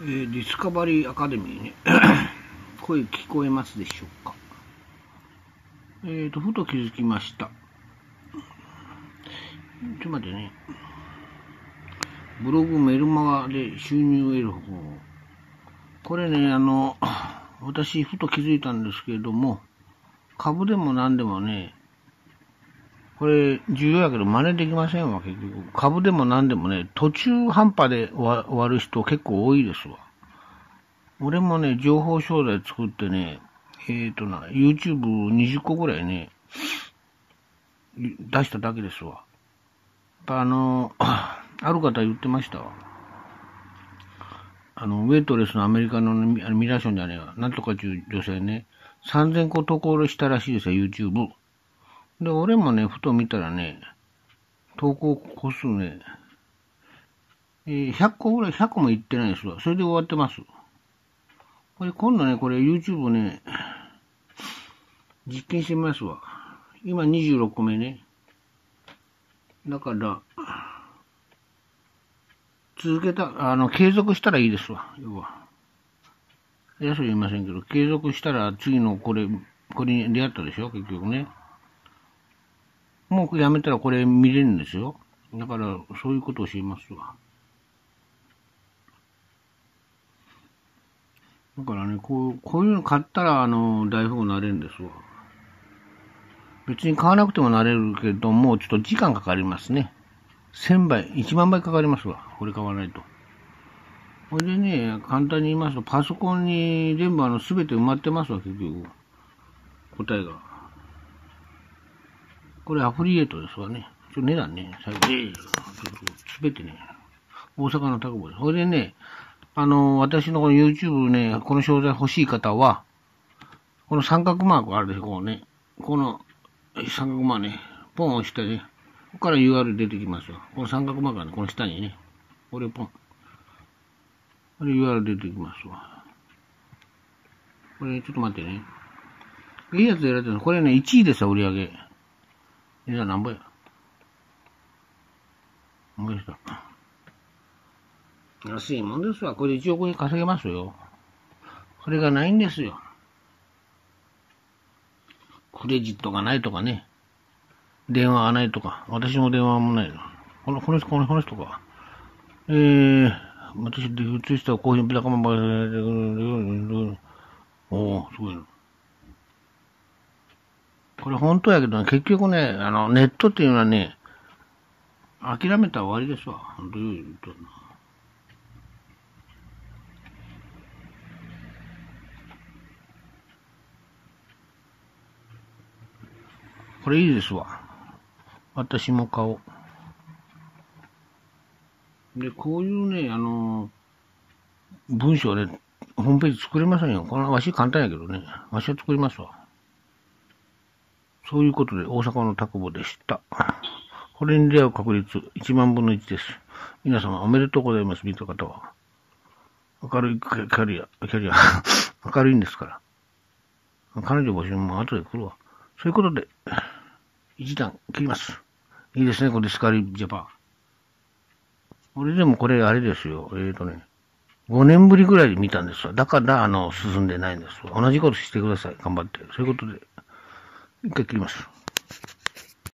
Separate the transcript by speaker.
Speaker 1: えー、ディスカバリーアカデミーね 声聞こえますでしょうか？えーと、ふと気づきました。ちょっと待ってね。ブログメルマガで収入を得る方法。これね、あの、私、ふと気づいたんですけれども、株でも何でもね、これ、重要やけど真似できませんわ、結局。株でも何でもね、途中半端で終わる人結構多いですわ。俺もね、情報商材作ってね、えっ、ー、とな、YouTube20 個ぐらいね、出しただけですわ。やっぱあの、ある方言ってましたわ。あの、ウェイトレスのアメリカのミラーションじゃねえわ。なんとかっていう女性ね、3000個投稿したらしいですよ、YouTube。で、俺もね、ふと見たらね、投稿個数ね、えー、100個ぐらい、100個もいってないですわ。それで終わってます。これ今度ね、これ YouTube ね、実験してみますわ。今26個目ね。だから、続けた、あの、継続したらいいですわ、要は。いや、それ言いませんけど、継続したら次のこれ、これに出会ったでしょ、結局ね。もうやめたらこれ見れるんですよ。だから、そういうことを教えますわ。だからね、こう、こういうの買ったら、あの、大富豪になれるんですわ。別に買わなくてもなれるけども、ちょっと時間かかりますね。1000倍、1万倍かかりますわ。これ買わないと。これでね、簡単に言いますと、パソコンに全部あの、すべて埋まってますわ、結局。答えが。これアフリエイトですわね。ちょ、値段ね、最後。すべてね、大阪のタコボです。これでね、あの、私のこの YouTube ね、この商材欲しい方は、この三角マークあるでしょ、こうね。この三角マークね、ポン押してね、ここから URL 出てきますよ。この三角マークはね、この下にね、これポン。これ URL 出てきますわ。これ、ちょっと待ってね。いいやつやられてるの。これね、1位ですよ、売り上げ。じゃなんぼや。思い出した。安いもんですわ。これで1億円稼げますよ。それがないんですよ。クレジットがないとかね。電話がないとか。私も電話もないの。この、この人、このこの人か。えー、私で普通したらコーヒーピタカマバおおすごいな。これ本当やけどね、結局ね、あの、ネットっていうのはね、諦めたら終わりですわ。本当言うとな。これいいですわ。私も買おう。で、こういうね、あの文章で、ホームページ作れませんよ。このわし簡単やけどね。わしは作りますわ。そういうことで大阪のタクボでした。これに出会う確率1万分の1です。皆様おめでとうございます、見た方は。明るいキャリア、キャリア、明るいんですから。彼女募集も後で来るわ。そういうことで、一段切ります。いいですね、これスカリジャパン。俺でもこれあれですよ。えっ、ー、とね、5年ぶりぐらいで見たんですわ。だから、あの、進んでないんですわ。同じことしてください。頑張って。そういうことで、一回切ります。